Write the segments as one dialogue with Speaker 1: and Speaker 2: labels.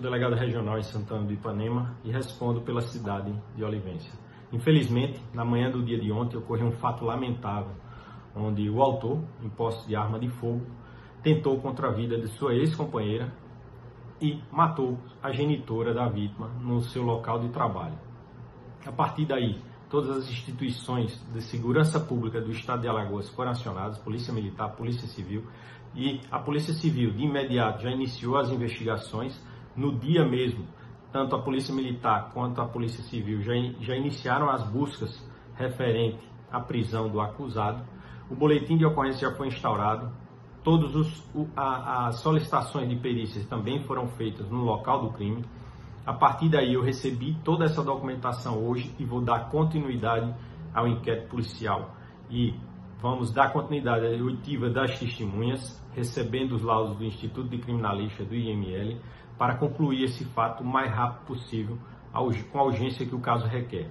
Speaker 1: delegado regional em Santana do Ipanema e respondo pela cidade de Olivência. Infelizmente, na manhã do dia de ontem ocorreu um fato lamentável, onde o autor, em posse de arma de fogo, tentou contra a vida de sua ex-companheira e matou a genitora da vítima no seu local de trabalho. A partir daí, todas as instituições de segurança pública do estado de Alagoas foram acionadas, Polícia Militar, Polícia Civil, e a Polícia Civil de imediato já iniciou as investigações. No dia mesmo, tanto a Polícia Militar quanto a Polícia Civil já, já iniciaram as buscas referente à prisão do acusado. O boletim de ocorrência já foi instaurado. Todas as solicitações de perícias também foram feitas no local do crime. A partir daí eu recebi toda essa documentação hoje e vou dar continuidade ao inquérito policial. E vamos dar continuidade à oitiva das testemunhas, recebendo os laudos do Instituto de Criminalística do IML, para concluir esse fato o mais rápido possível, com a urgência que o caso requer.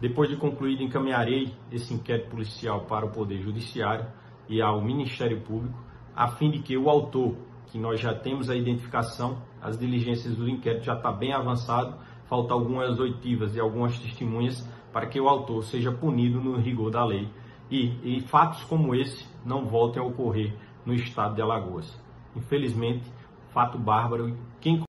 Speaker 1: Depois de concluído, encaminharei esse inquérito policial para o Poder Judiciário e ao Ministério Público, a fim de que o autor que nós já temos a identificação, as diligências do inquérito já está bem avançado, falta algumas oitivas e algumas testemunhas para que o autor seja punido no rigor da lei e, e fatos como esse não voltem a ocorrer no estado de Alagoas. Infelizmente, fato bárbaro. Quem